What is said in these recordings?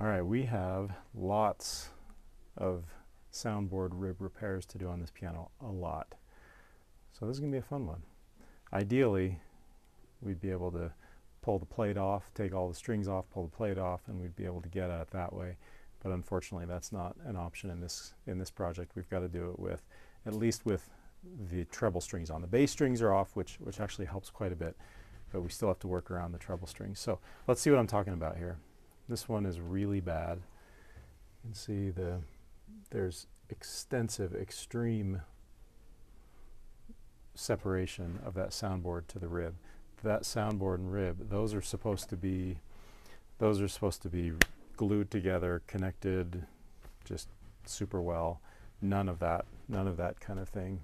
All right, we have lots of soundboard rib repairs to do on this piano, a lot. So this is going to be a fun one. Ideally, we'd be able to pull the plate off, take all the strings off, pull the plate off, and we'd be able to get at it that way. But unfortunately, that's not an option in this in this project. We've got to do it with, at least with the treble strings on. The bass strings are off, which which actually helps quite a bit, but we still have to work around the treble strings. So let's see what I'm talking about here. This one is really bad. You can see the there's extensive, extreme separation of that soundboard to the rib. That soundboard and rib, those are supposed to be, those are supposed to be glued together, connected, just super well. None of that, none of that kind of thing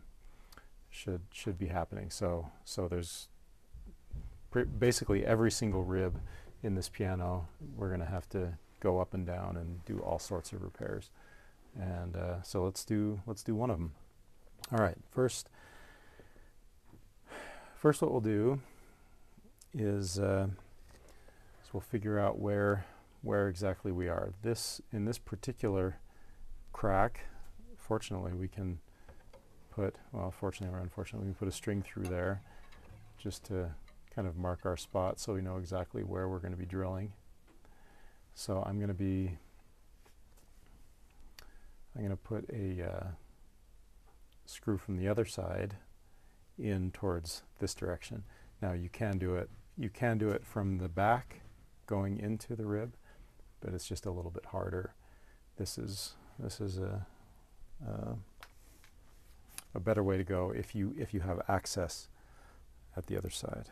should should be happening. So so there's basically every single rib in this piano. We're going to have to go up and down and do all sorts of repairs. And uh, so let's do let's do one of them. All right, first first what we'll do is, uh, is we'll figure out where where exactly we are. This in this particular crack, fortunately we can put well fortunately or unfortunately we can put a string through there just to kind of mark our spot so we know exactly where we're going to be drilling. So I'm going to be I'm going to put a uh, screw from the other side in towards this direction. Now you can do it you can do it from the back going into the rib, but it's just a little bit harder. This is this is a a better way to go if you if you have access at the other side.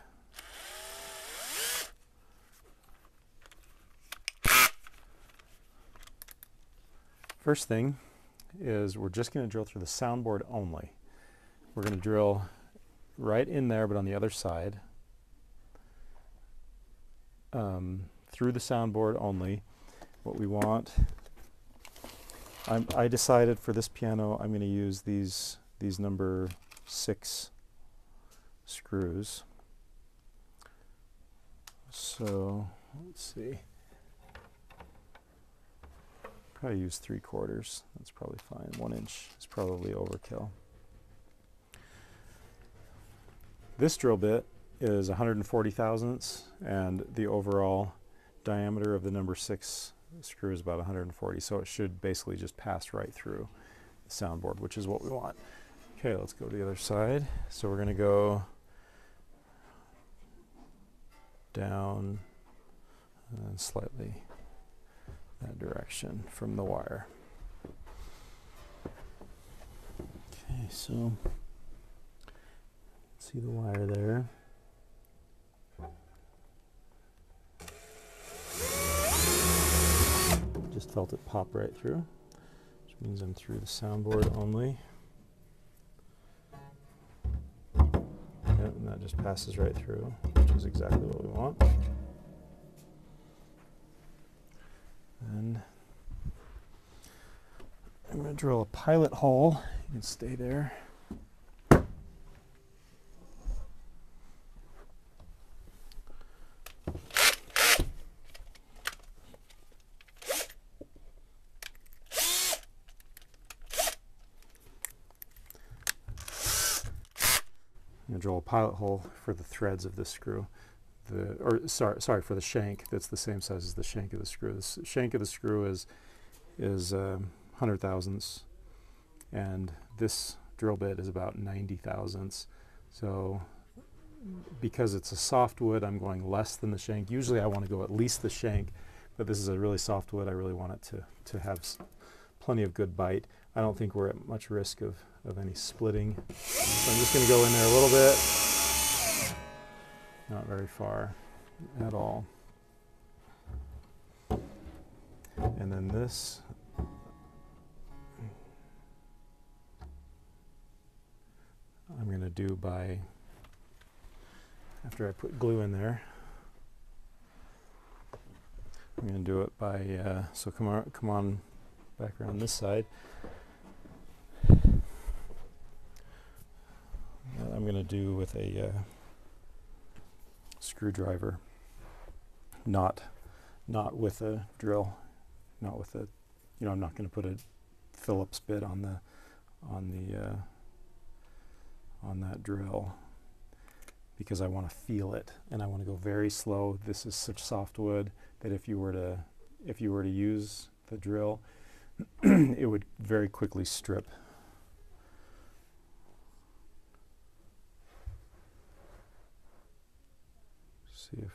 First thing is we're just going to drill through the soundboard only. We're going to drill right in there, but on the other side, um, through the soundboard only. What we want, I'm, I decided for this piano I'm going to use these these number six screws. So let's see. Probably use three quarters. That's probably fine. One inch is probably overkill. This drill bit is 140 thousandths and the overall diameter of the number six screw is about 140 so it should basically just pass right through the soundboard which is what we want. Okay let's go to the other side. So we're going to go down and slightly that direction from the wire. Okay, so see the wire there. Just felt it pop right through, which means I'm through the soundboard only. Yep, and that just passes right through, which is exactly what we want. And I'm going to drill a pilot hole. You can stay there. I'm going to drill a pilot hole for the threads of this screw the or sorry sorry for the shank that's the same size as the shank of the screw. The shank of the screw is is um, hundred thousandths, and this drill bit is about ninety thousandths. So because it's a soft wood, I'm going less than the shank. Usually I want to go at least the shank, but this is a really soft wood. I really want it to to have plenty of good bite. I don't think we're at much risk of, of any splitting. So I'm just going to go in there a little bit not very far at all. And then this I'm going to do by, after I put glue in there, I'm going to do it by, uh, so come on, come on back around this side. I'm going to do with a uh, screwdriver, not not with a drill. not with a, you know, I'm not going to put a Phillips bit on the, on the, uh, on that drill because I want to feel it and I want to go very slow. This is such soft wood that if you were to, if you were to use the drill, it would very quickly strip. See if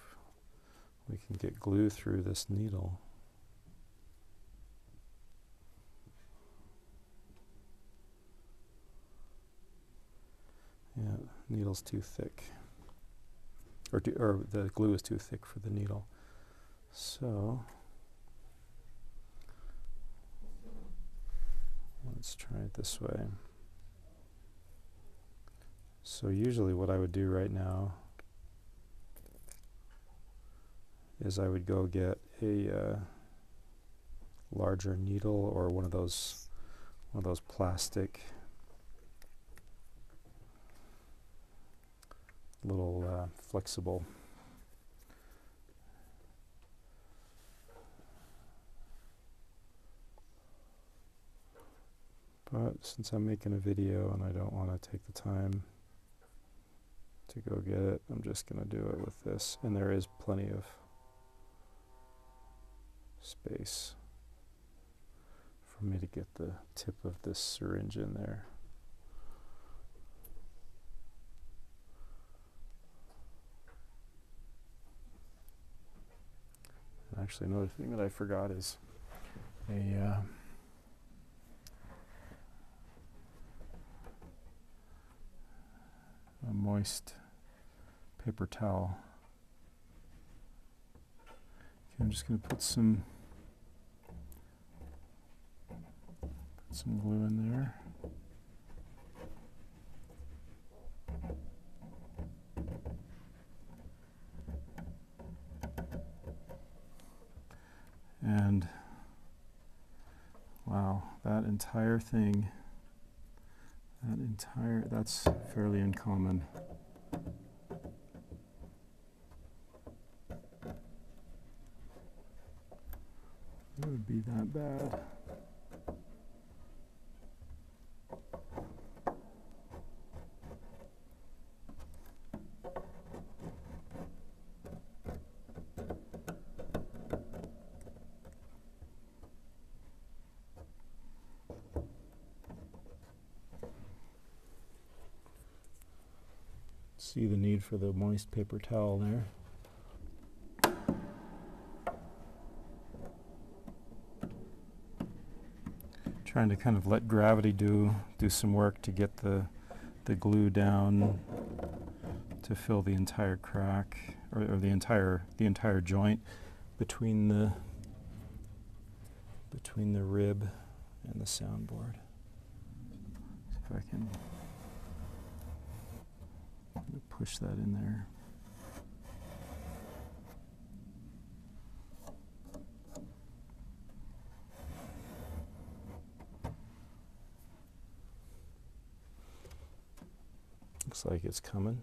we can get glue through this needle. Yeah, needle's too thick. Or, or the glue is too thick for the needle. So, let's try it this way. So usually what I would do right now is I would go get a uh, larger needle or one of those one of those plastic little uh, flexible but since I'm making a video and I don't want to take the time to go get it I'm just gonna do it with this. And there is plenty of space for me to get the tip of this syringe in there. Actually, another thing that I forgot is a uh, a moist paper towel. I'm just going to put some put some glue in there. And wow, that entire thing, that entire, that's fairly uncommon. It would be that bad. See the need for the moist paper towel there. Trying to kind of let gravity do do some work to get the the glue down to fill the entire crack or, or the entire the entire joint between the between the rib and the soundboard. See if I can push that in there. Looks like it's coming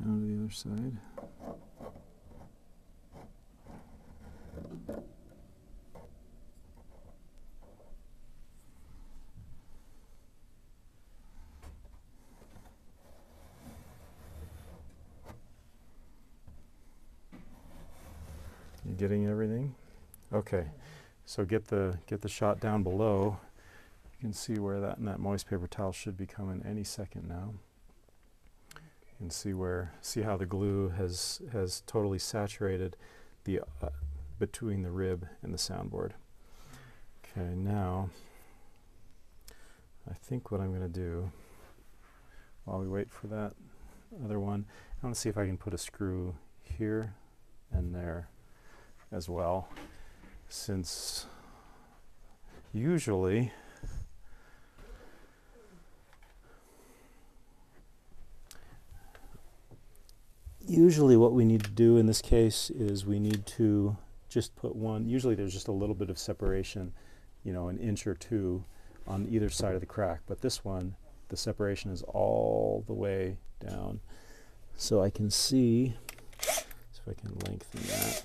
down to the other side. You getting everything? Okay. So get the get the shot down below. You can see where that and that moist paper towel should be coming any second now. You can see where see how the glue has has totally saturated the uh, between the rib and the soundboard. Okay, now I think what I'm going to do while we wait for that other one, I want to see if I can put a screw here and there as well, since usually usually what we need to do in this case is we need to just put one, usually there's just a little bit of separation, you know, an inch or two on either side of the crack, but this one, the separation is all the way down. So I can see, if I can lengthen that.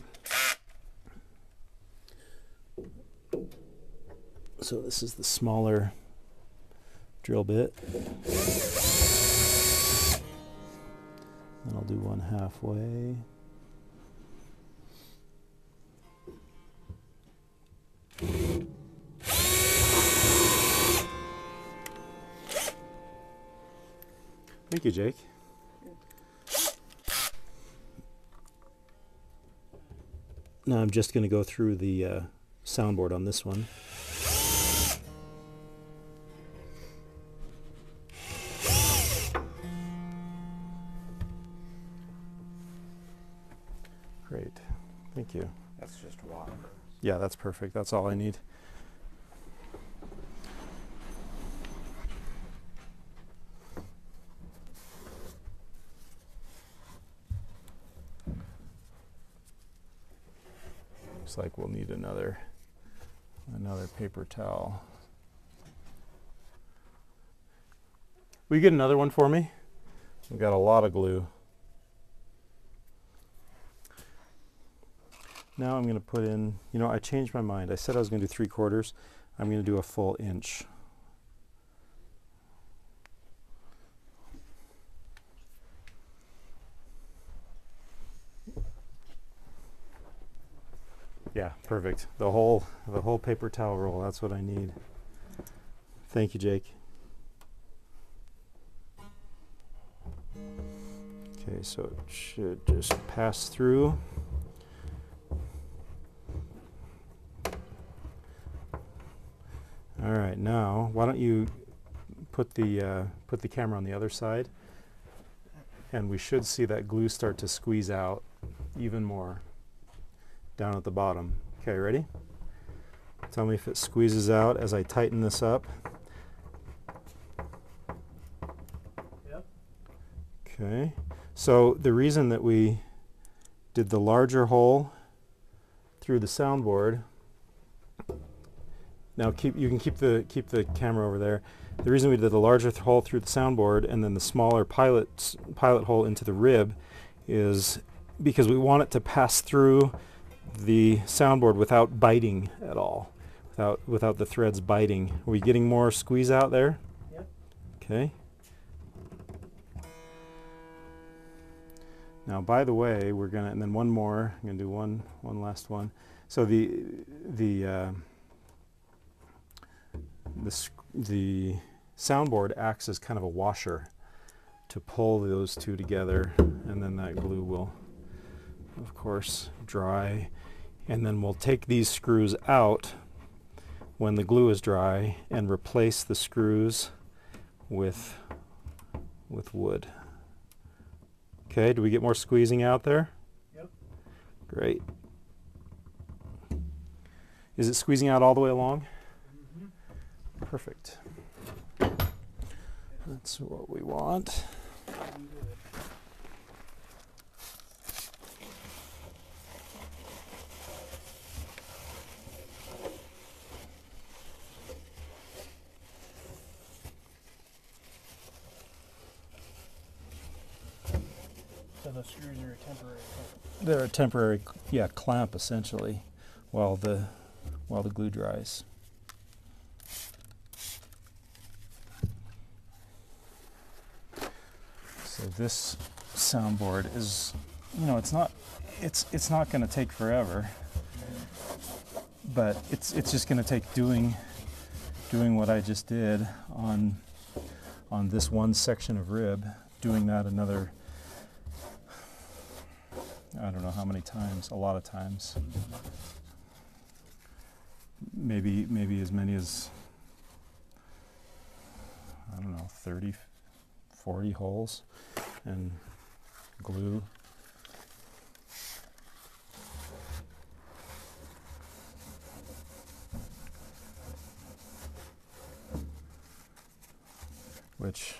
So this is the smaller drill bit. And I'll do one halfway. Thank you, Jake. Now I'm just going to go through the uh, soundboard on this one. That's perfect. That's all I need. Looks like we'll need another another paper towel. Will you get another one for me? We've got a lot of glue. Now I'm going to put in, you know, I changed my mind. I said I was going to do three quarters. I'm going to do a full inch. Yeah, perfect. The whole the whole paper towel roll. That's what I need. Thank you, Jake. Okay, so it should just pass through. All right, now why don't you put the uh, put the camera on the other side, and we should see that glue start to squeeze out even more down at the bottom. Okay, ready? Tell me if it squeezes out as I tighten this up. Yep. Okay, so the reason that we did the larger hole through the soundboard now keep you can keep the keep the camera over there. The reason we did the larger th- hole through the soundboard and then the smaller pilot pilot hole into the rib is because we want it to pass through the soundboard without biting at all, without without the threads biting. Are we getting more squeeze out there? Yep. Okay. Now, by the way, we're gonna and then one more. I'm gonna do one one last one. So the the uh, the, the soundboard acts as kind of a washer to pull those two together, and then that glue will, of course, dry. And then we'll take these screws out when the glue is dry and replace the screws with with wood. Okay, do we get more squeezing out there? Yep. Great. Is it squeezing out all the way along? Perfect. That's what we want. So the screws are temporary. They're a temporary, yeah, clamp essentially, while the while the glue dries. So this soundboard is, you know, it's not, it's it's not going to take forever, but it's it's just going to take doing doing what I just did on on this one section of rib, doing that another I don't know how many times, a lot of times. Maybe maybe as many as I don't know, 30 40 holes and glue. Which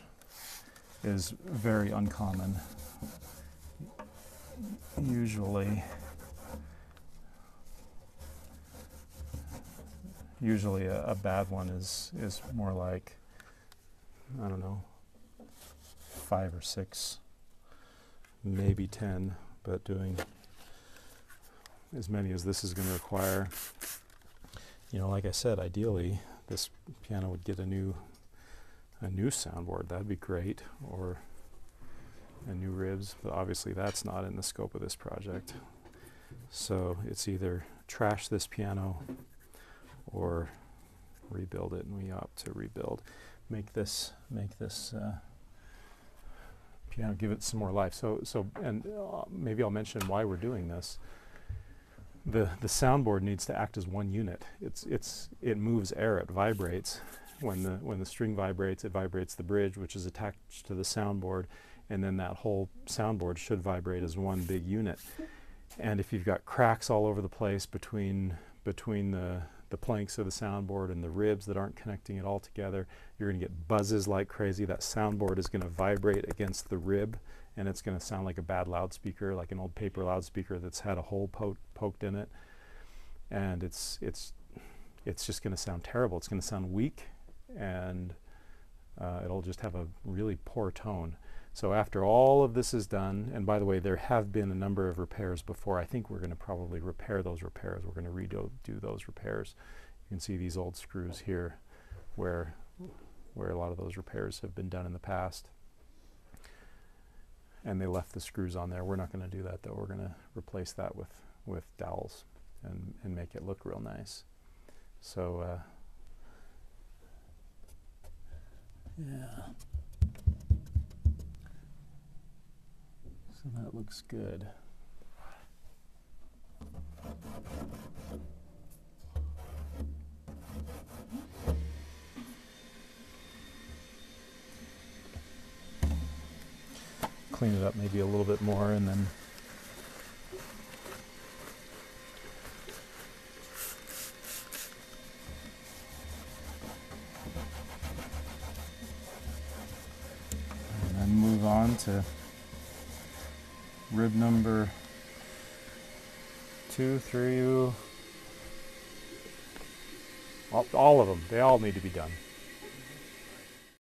is very uncommon usually usually a, a bad one is is more like I don't know five or six maybe ten but doing as many as this is going to require you know like I said ideally this piano would get a new a new soundboard, that'd be great, or a new ribs, but obviously that's not in the scope of this project. So it's either trash this piano or rebuild it, and we opt to rebuild. Make this make this uh, piano give it some more life. So so and uh, maybe I'll mention why we're doing this. The the soundboard needs to act as one unit. It's it's it moves air. It vibrates when the when the string vibrates. It vibrates the bridge, which is attached to the soundboard, and then that whole soundboard should vibrate as one big unit. And if you've got cracks all over the place between between the the planks of the soundboard and the ribs that aren't connecting it all together, you're going to get buzzes like crazy. That soundboard is going to vibrate against the rib, and it's going to sound like a bad loudspeaker, like an old paper loudspeaker that's had a hole po- poked in it. And it's it's it's just going to sound terrible. It's going to sound weak, and uh, it'll just have a really poor tone. So after all of this is done, and by the way, there have been a number of repairs before. I think we're going to probably repair those repairs. We're going to redo do those repairs. You can see these old screws here, where where a lot of those repairs have been done in the past. And they left the screws on there. We're not going to do that though. We're going to replace that with with dowels and and make it look real nice. So uh, yeah. So that looks good. Clean it up maybe a little bit more and then and then move on to rib number two, three, oh. all, all of them. They all need to be done.